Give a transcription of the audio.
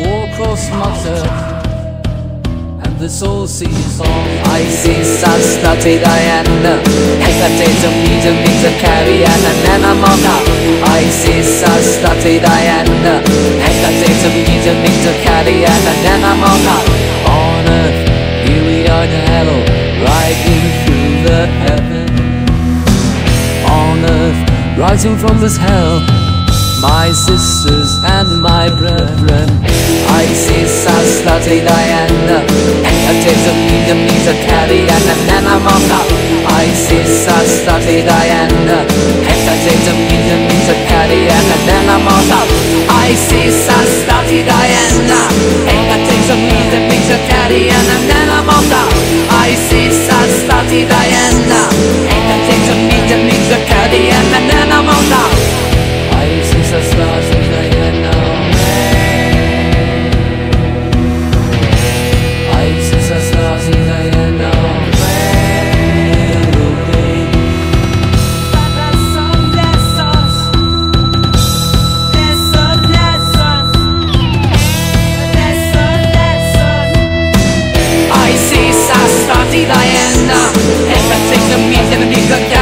war cross mutter And the soul sees all I and study Diana Hecate of Peter Peter Carrie and Anana Mata I and study Diana meet of Peter Peter Carrie and Anana Mata On earth, here we are in hell Riding through the heaven On earth, rising from this hell my sisters and my brethren. I see some slutty Diana, and takes a piece of piece of caddy and a man I. I see some slutty Diana, and takes a piece of piece of caddy and a man I'm. I see 것 같아